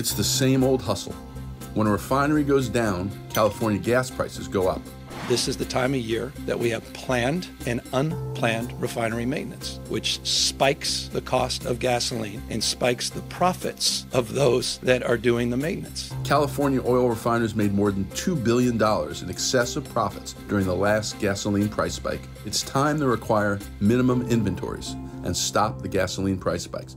It's the same old hustle. When a refinery goes down, California gas prices go up. This is the time of year that we have planned and unplanned refinery maintenance, which spikes the cost of gasoline and spikes the profits of those that are doing the maintenance. California oil refiners made more than $2 billion in excessive profits during the last gasoline price spike. It's time to require minimum inventories and stop the gasoline price spikes.